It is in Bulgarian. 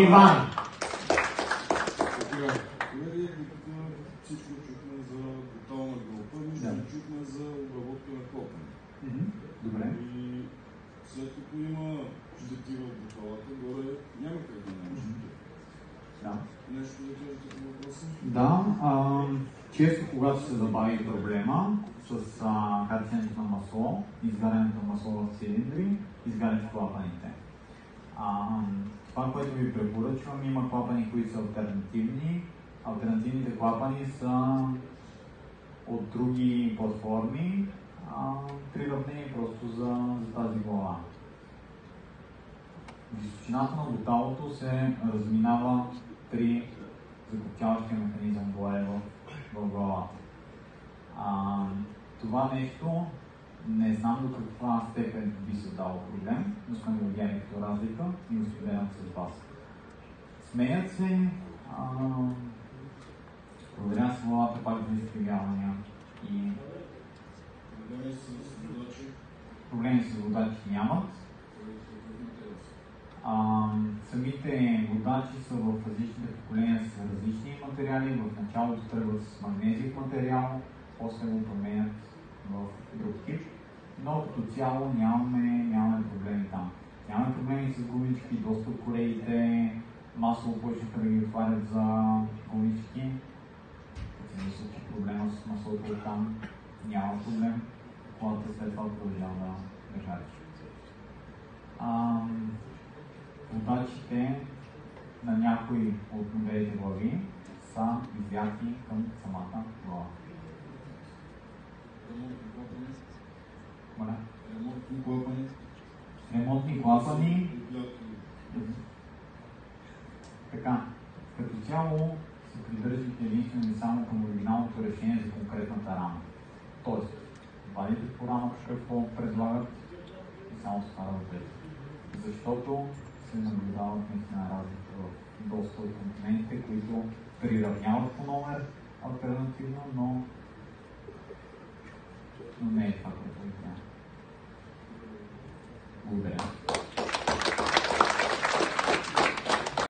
Иван. Добре. И след като има щети в буталата, горе няма как да няма щети. Да. Нещо да кажете по въпроса? Да, а, често когато се забави проблема с а, кацането на масло, изгарянето на масло в цилиндри, изгарят клапаните. А, това, което ви препоръчвам, има клапани, които са альтернативни. Альтернативните клапани са от други платформи, приравнени просто за, за тази глава. Височината на буталото се разминава при закоптяващия механизъм горе в, в главата. А, това нещо не знам до каква степен би се дало проблем, но сме го като разлика и го споделям с вас. Смеят се, а, се главата пак за изкривявания и Проблеми с водачи нямат. А, самите водачи са в различните поколения с различни материали. В началото тръгват с магнезиев материал, после го променят в друг тип. Но като цяло нямаме, нямаме проблеми там. Нямаме проблеми с гумички, доста от колегите масово почнаха да ги отварят за гумички. Мисля, че проблема с маслото там няма проблем. Колата след това продължава да. Ам, Водачите на някои от моделите глави са извяти към самата глава. Ремонтни клапани, Моля. ремонтни клапани, Отляти. Така, като цяло се придържат единствено и само към оригиналното решение за конкретната рама. Тоест, вадите по рамата какво предлагат и само се кара ответ. Защото се наблюдават наистина разлика в доста от компонентите, които приравняват по номер альтернативно, но, но не е това, което трябва. Благодаря.